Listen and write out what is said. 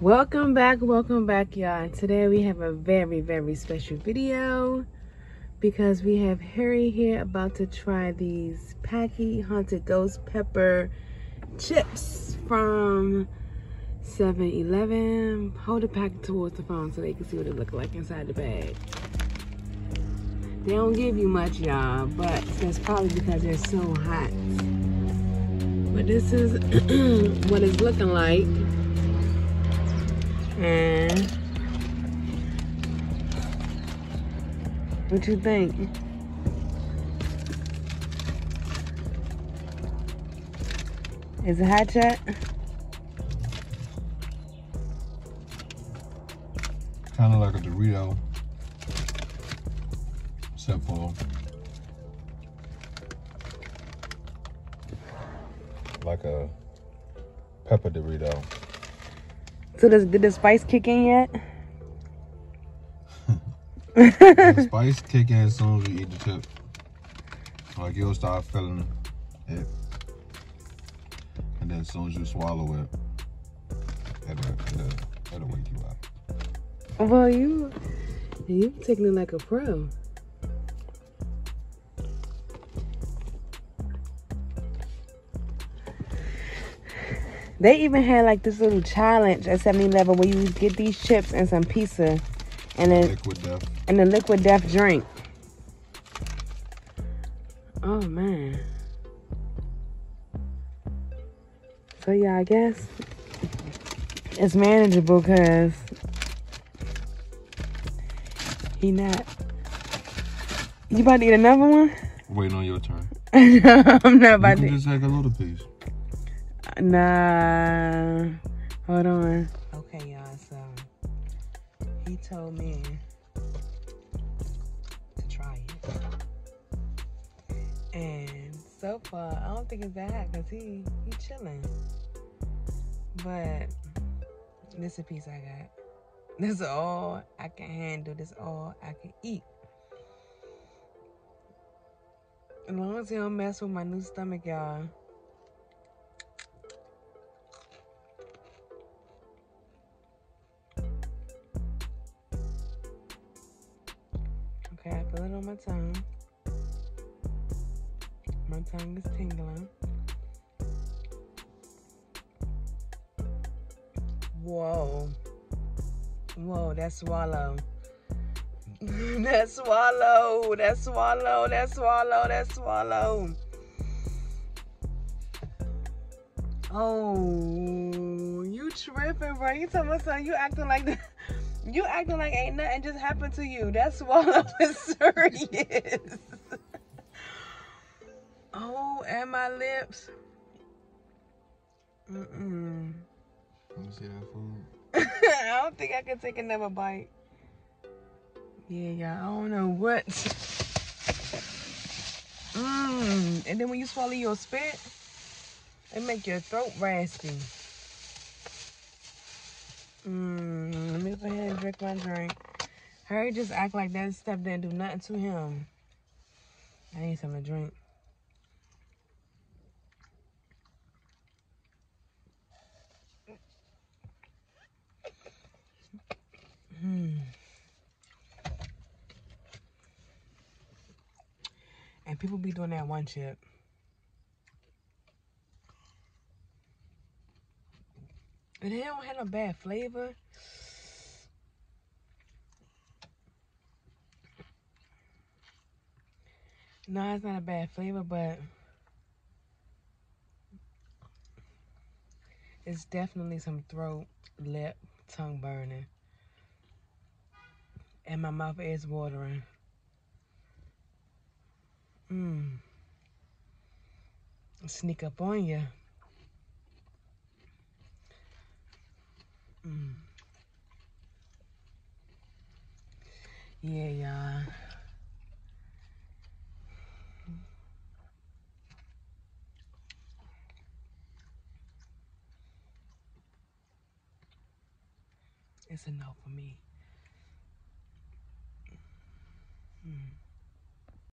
welcome back welcome back y'all. Today we have a very very special video because we have harry here about to try these Paqui haunted ghost pepper chips from 7-eleven hold the pack towards the phone so they can see what it look like inside the bag. They don't give you much y'all but that's probably because they're so hot. But this is what it's looking like and what do you think? Is it hot yet? Kind of like a Dorito, except for like a pepper Dorito. So does did the spice kick in yet? the spice kick in as soon as you eat the chip. Like you'll start feeling it. And then as soon as you swallow it, it'll, it'll, it'll wake you up. Well, you you're taking it like a pro. They even had like this little challenge at 7-Eleven where you get these chips and some pizza and then Liquid death. and a liquid death drink. Oh man. So yeah, I guess it's manageable because he not. You about to eat another one? Waiting on your turn. I'm not about You can to. just take a little piece. Nah. Hold on. Okay, y'all. So he told me to try it, and so far I don't think it's that hot because he he chilling. But this is a piece I got. This is all I can handle. This is all I can eat. As long as he don't mess with my new stomach, y'all. It on my tongue. My tongue is tingling. Whoa. Whoa, that swallow. that swallow. That swallow. That swallow. That swallow. Oh, you tripping, bro. You talking about something, you acting like that. You acting like ain't nothing just happened to you. That swallow is serious. oh, and my lips. Mm-mm. Let me see that food. I don't think I can take another bite. Yeah, yeah, I don't know what. Mmm. And then when you swallow your spit, it make your throat raspy. Mmm. Let me go ahead and drink my drink. Harry just act like that stuff didn't do nothing to him. I need something to drink. Hmm. And people be doing that one chip. And they don't have no bad flavor. No, it's not a bad flavor, but it's definitely some throat, lip, tongue burning. And my mouth is watering. Mmm. Sneak up on you. Yeah, y'all. It's enough for me. Mm.